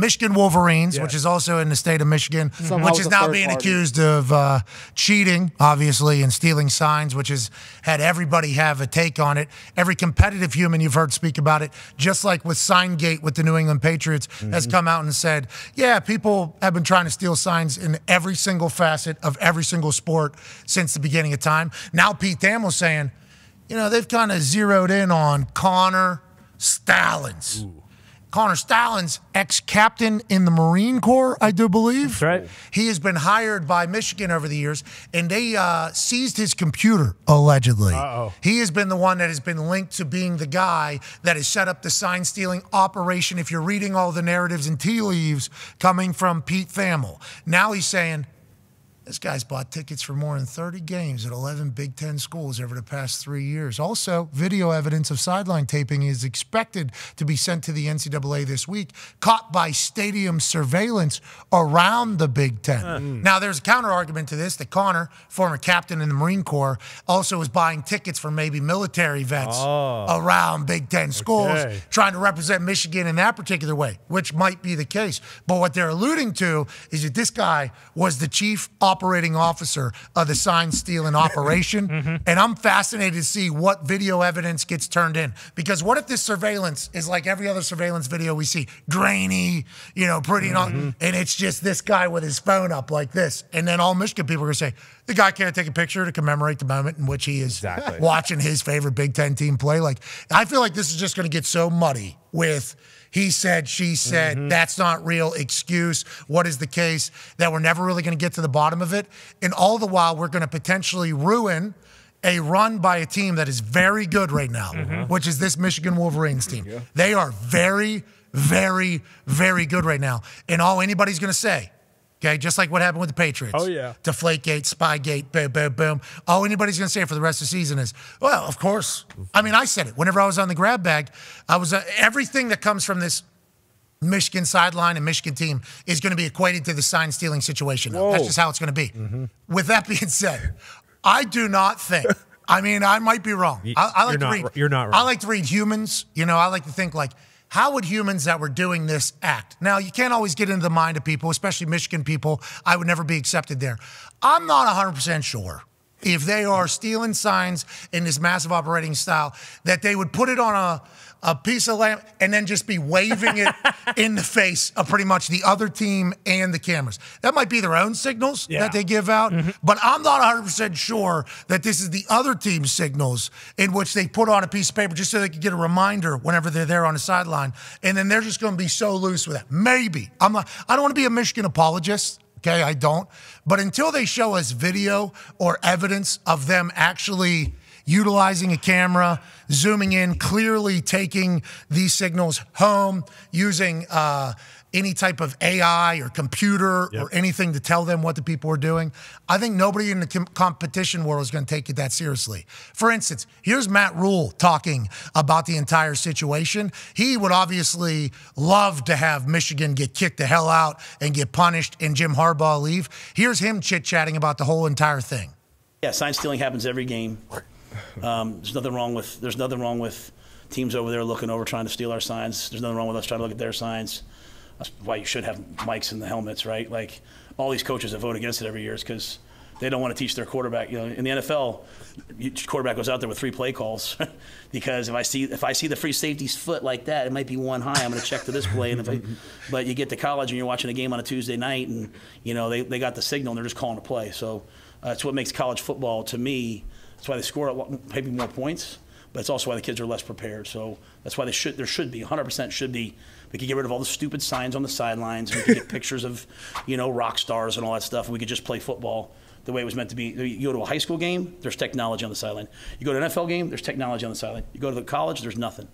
Michigan Wolverines, which is also in the state of Michigan, Somehow which is now being party. accused of uh, cheating, obviously, and stealing signs, which has had everybody have a take on it. Every competitive human you've heard speak about it, just like with Signgate with the New England Patriots, has Mm-hmm. come out and said, yeah, people have been trying to steal signs in every single facet of every single sport since the beginning of time. Now Pete Thamel saying, you know, they've kind of zeroed in on Connor Stalions. Connor Stalions, ex-captain in the Marine Corps, I do believe. That's right. He has been hired by Michigan over the years, and they uh, seized his computer allegedly. Uh-oh. He has been the one that has been linked to being the guy that has set up the sign stealing operation. If you're reading all the narratives and tea leaves coming from Pete Thamel, now he's saying. This guy's bought tickets for more than 30 games at 11 Big Ten schools over the past three years. Also, video evidence of sideline taping is expected to be sent to the NCAA this week, caught by stadium surveillance around the Big Ten. Hmm. Now, there's a counter argument to this that Connor, former captain in the Marine Corps, also was buying tickets for maybe military vets oh. around Big Ten schools, Okay. trying to represent Michigan in that particular way, which might be the case. But what they're alluding to is that this guy was the chief operating officer of the sign stealing operation. Mm-hmm. And I'm fascinated to see what video evidence gets turned in. Because what if this surveillance is like every other surveillance video we see, grainy, you know, pretty, not, mm-hmm. and it's just this guy with his phone up like this. And then all Michigan people are going to say, the guy can't take a picture to commemorate the moment in which he is Exactly. watching his favorite Big Ten team play. Like, I feel like this is just going to get so muddy with he said, she said, mm-hmm. that's not real excuse. What is the case? That we're never really going to get to the bottom of it. And all the while, we're going to potentially ruin a run by a team that is very good right now, mm-hmm. which is this Michigan Wolverines team. They are very, very, very good right now. And all anybody's going to say, okay, just like what happened with the Patriots. Oh, yeah. Deflategate, Spygate, boom, boom, boom. All anybody's going to say for the rest of the season is, well, of course. I mean, I said it. Whenever I was on the grab bag, I was, uh, everything that comes from this Michigan sideline and Michigan team is going to be equated to the sign stealing situation. now. That's just how it's going to be. With that being said, I do not think. I mean, I might be wrong. I, I like you're to not- read. you're not Wrong. I like to read humans. You know, I like to think like, how would humans that were doing this act? Now, you can't always get into the mind of people, especially Michigan people. I would never be accepted there. I'm not 100% sure if they are stealing signs in this massive operating style that they would put it on a, a piece of lamp and then just be waving it in the face of pretty much the other team and the cameras. That might be their own signals Yeah. that they give out, mm-hmm. but I'm not 100% sure that this is the other team's signals in which they put on a piece of paper just so they could get a reminder whenever they're there on the sideline. And then they're just going to be so loose with that. Maybe. I'm not, I don't want to be a Michigan apologist. Okay, I don't. But until they show us video or evidence of them actually utilizing a camera, zooming in, clearly taking these signals home, using uh, any type of AI or computer or anything to tell them what the people are doing, I think nobody in the com- competition world is going to take it that seriously. For instance, here's Matt Rhule talking about the entire situation. He would obviously love to have Michigan get kicked the hell out and get punished and Jim Harbaugh leave. Here's him chit chatting about the whole entire thing. Yeah, sign stealing happens every game. Um, there's nothing wrong with there's nothing wrong with teams over there looking over trying to steal our signs. There's nothing wrong with us trying to look at their signs. That's why you should have mics in the helmets, right? Like all these coaches that vote against it every year is because they don't want to teach their quarterback. You know, in the NFL, quarterback goes out there with three play calls because if I see if I see the free safety's foot like that, it might be one high. I'm going to check to this play. And if I, but you get to college and you're watching a game on a Tuesday night, and you know they, they got the signal and they're just calling a play. So uh, that's what makes college football to me. That's why they score a lot, maybe more points, but it's also why the kids are less prepared. So that's why they should there should be 100% should be. We could get rid of all the stupid signs on the sidelines. We could get pictures of, you know, rock stars and all that stuff. We could just play football the way it was meant to be. You go to a high school game, there's technology on the sideline. You go to an NFL game, there's technology on the sideline. You go to the college, there's nothing.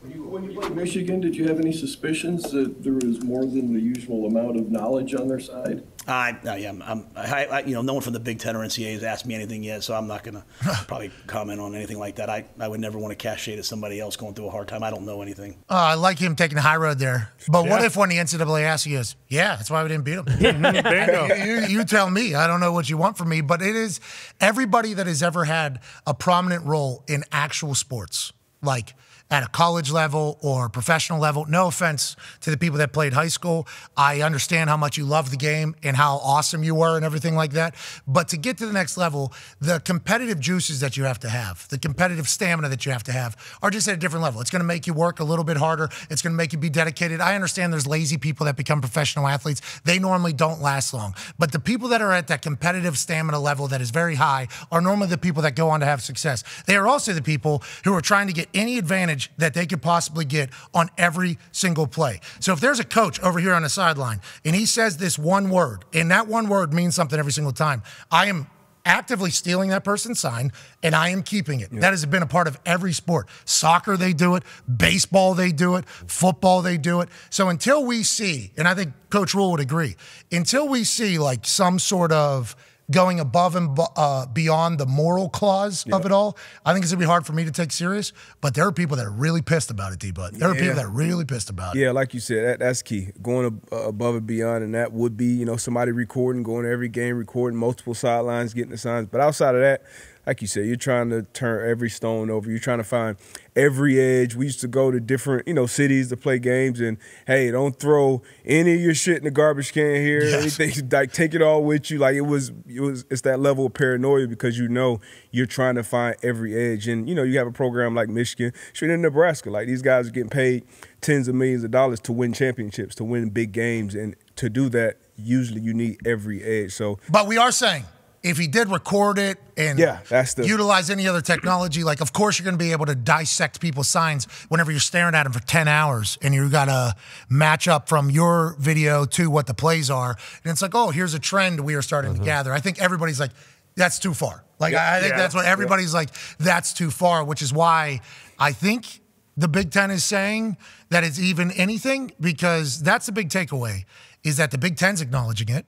When you, when you played Michigan, did you have any suspicions that there was more than the usual amount of knowledge on their side? I, I am. I'm, I, I, you know, no one from the Big Ten or NCAA has asked me anything yet, so I'm not going to probably comment on anything like that. I, I would never want to cast shade at somebody else going through a hard time. I don't know anything. Uh, I like him taking the high road there. But what Yeah. if when the NCAA asks you, is, yeah, that's why we didn't beat them? Bingo. you, you- you tell me. I don't know what you want from me, but it is everybody that has ever had a prominent role in actual sports, like at a college level or professional level. No offense to the people that played high school. I understand how much you love the game and how awesome you were and everything like that. But to get to the next level, the competitive juices that you have to have, the competitive stamina that you have to have, are just at a different level. It's going to make you work a little bit harder. It's going to make you be dedicated. I understand there's lazy people that become professional athletes. They normally don't last long. But the people that are at that competitive stamina level that is very high are normally the people that go on to have success. They are also the people who are trying to get any advantage that they could possibly get on every single play. So if there's a coach over here on the sideline and he says this one word, and that one word means something every single time, I am actively stealing that person's sign and I am keeping it. Yeah. That has been a part of every sport. Soccer, they do it. Baseball, they do it. Football, they do it. So until we see, and I think Coach Rhule would agree, until we see like some sort of going above and uh, beyond the moral clause yeah. of it all, I think it's gonna be hard for me to take serious. But there are people that are really pissed about it, D. But there yeah. are people that are really pissed about it. Yeah, like you said, that, that's key. Going ab- uh, above and beyond, and that would be you know somebody recording, going to every game, recording multiple sidelines, getting the signs. But outside of that, like you said, you're trying to turn every stone over. You're trying to find every edge. We used to go to different, you know, cities to play games, and hey, don't throw any of your shit in the garbage can here. Yes. Anything, like take it all with you. Like it was, it was. It's that level of paranoia because you know you're trying to find every edge, and you know you have a program like Michigan, straight in Nebraska. Like these guys are getting paid tens of millions of dollars to win championships, to win big games, and to do that, usually you need every edge. So, but we are saying if he did record it and yeah, that's the, utilize any other technology, like of course you're going to be able to dissect people's signs whenever you're staring at them for 10 hours and you've got to match up from your video to what the plays are. And it's like, oh, here's a trend we are starting mm-hmm. to gather. I think everybody's like, that's too far. Like, yep. I think yeah. that's what everybody's like, that's too far, which is why I think the Big Ten is saying that it's even anything because that's the big takeaway is that the Big Ten's acknowledging it.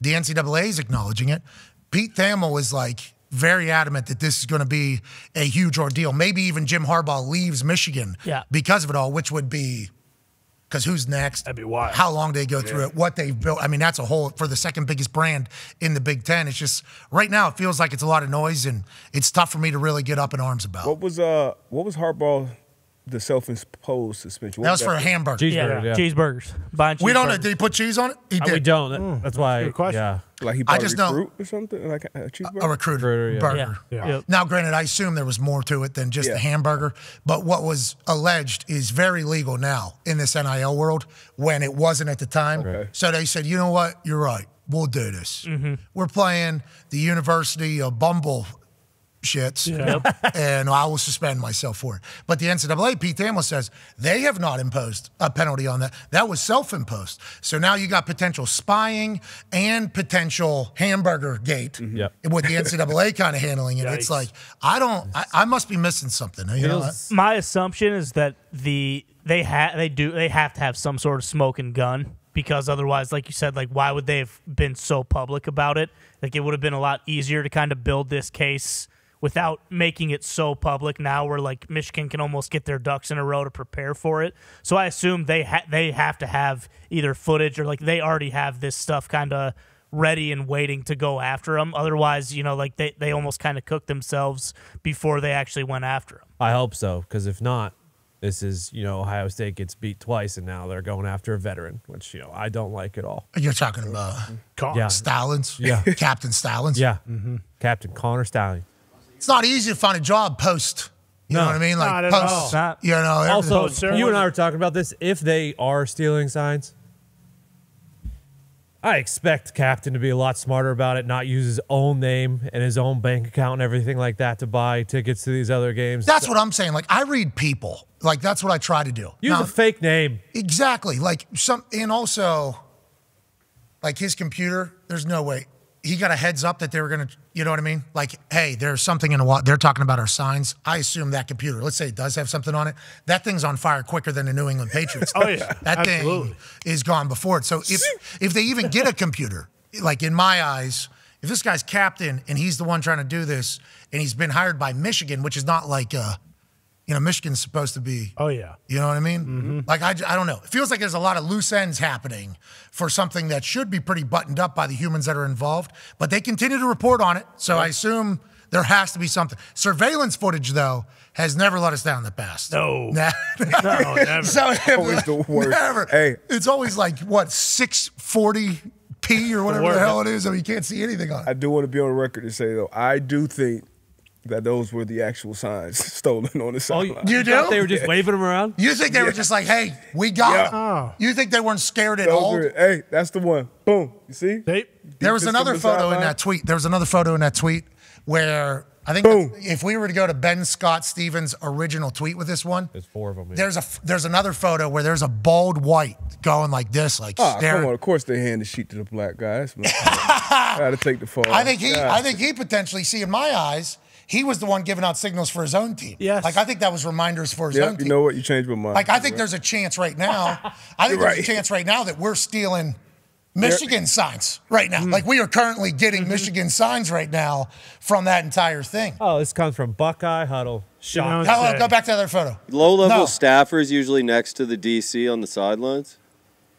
The NCAA is acknowledging it. Pete Thamel was like very adamant that this is going to be a huge ordeal. Maybe even Jim Harbaugh leaves Michigan yeah. because of it all, which would be because who's next? That'd be wild. How long they go through it, what they've built. I mean, that's a whole for the second biggest brand in the Big Ten. It's just right now it feels like it's a lot of noise and it's tough for me to really get up in arms about. What was uh what was Harbaugh the self-imposed suspension. What that was for a hamburger. Cheeseburger, yeah. yeah. Cheeseburgers. Buying we don't know. Did he put cheese on it? He uh, did. we don't. Mm. That's why. Good question. Yeah. Like he bought I just a recruit know, or something, like a cheeseburger. A recruiter, recruiter yeah. burger. Yeah. Yep. Now, granted, I assume there was more to it than just the hamburger. But what was alleged is very legal now in this NIL world when it wasn't at the time. Okay. So they said, you know what? You're right. We'll do this. Mm-hmm. We're playing the University of Bumble shits, yep. and I will suspend myself for it. But the NCAA, Pete Thamel says they have not imposed a penalty on that. That was self-imposed. So now you got potential spying and potential hamburger gate mm-hmm. yep. with the NCAA kind of handling it. Yikes. It's like I don't. I, I, must be missing something. You know? My assumption is that the they have they do they have to have some sort of smoking gun because otherwise, like you said, like why would they have been so public about it? Like it would have been a lot easier to kind of build this case without making it so public now where like Michigan can almost get their ducks in a row to prepare for it. So I assume they ha- they have to have either footage or like they already have this stuff kind of ready and waiting to go after them. Otherwise, you know, like they, they almost kind of cooked themselves before they actually went after them. I hope so because if not, this is you know Ohio State gets beat twice and now they're going after a veteran, which you know I don't like at all. You're talking about yeah. Stalions, yeah, Captain Stalions, yeah, mm-hmm. Captain Connor Stallings it's not easy to find a job post. You no. know what I mean? Like post. You know. Also, you and I were talking about this. If they are stealing signs, I expect Captain to be a lot smarter about it, not use his own name and his own bank account and everything like that to buy tickets to these other games. That's what I'm saying. Like I read people. Like that's what I try to do. Use now, a fake name. Exactly. Like some, and also, like his computer. There's no way he got a heads up that they were going to, you know what I mean? Like, hey, there's something in a water. They're talking about our signs. I assume that computer, let's say it does have something on it, that thing's on fire quicker than the New England Patriots. oh, yeah. That Absolutely. thing is gone before it. So if, if they even get a computer, like in my eyes, if this guy's captain and he's the one trying to do this and he's been hired by Michigan, which is not like a, you know, Michigan's supposed to be. Oh yeah. You know what I mean? Mm-hmm. Like I, I don't know. It feels like there's a lot of loose ends happening for something that should be pretty buttoned up by the humans that are involved, but they continue to report on it. So I assume There has to be something. Surveillance footage, though, has never let us down in the past. No. Nah. No, never. so Always the worst. Never. Hey. It's always like what six forty p or whatever the Word. hell it is. I mean, you can't see anything on it. I do want to be on record to say though, I do think that those were the actual signs stolen on the Oh. You thought do? They were just waving them around. You think they were just like, "Hey, we got Yeah. him." Oh. You think they weren't scared at Those all? were- hey, that's the one. Boom. You see? They- There was another photo in that tweet. There was another photo in that tweet where I think if we were to go to Ben Scott Stevens' original tweet with this one, There's four of them. yeah. there's a there's another photo where there's a bald white going like this, like Oh, staring. come on. Of course they hand the sheet to the black guy. That's my Got to take the fall. I think he, God. I think he potentially, see, in my eyes, he was the one giving out signals for his own team. Yes. Like I think that was reminders for his Yeah, own you team. know what? You changed my mind. like I think there's a chance right now. I think You're there's a chance right now that we're stealing Michigan signs right Mm. now. Like we are currently getting Michigan signs right now from that entire thing. oh, this comes from Buckeye Huddle. Shock. know, go back to the other photo. Low level No. staffers usually next to the DC on the sidelines.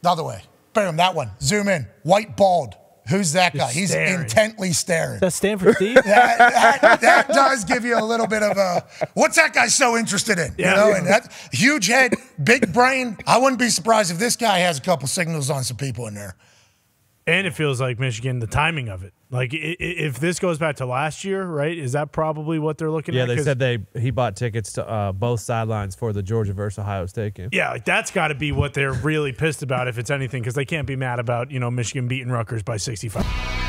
The other way. Boom, that one. Zoom in. White bald. Who's that guy? He's staring. intently staring. That's Stanford Steve. that, that, that does give you a little bit of a what's that guy so interested in? Yeah. You know, and that huge head, big brain. I wouldn't be surprised if this guy has a couple signals on some people in there. And it feels like Michigan, the timing of it. Like if this goes back to last year, right? Is that probably what they're looking at? Yeah, they said they he bought tickets to uh, both sidelines for the Georgia versus Ohio State game. Yeah, like that's got to be what they're really pissed about if it's anything, because they can't be mad about you know Michigan beating Rutgers by 65.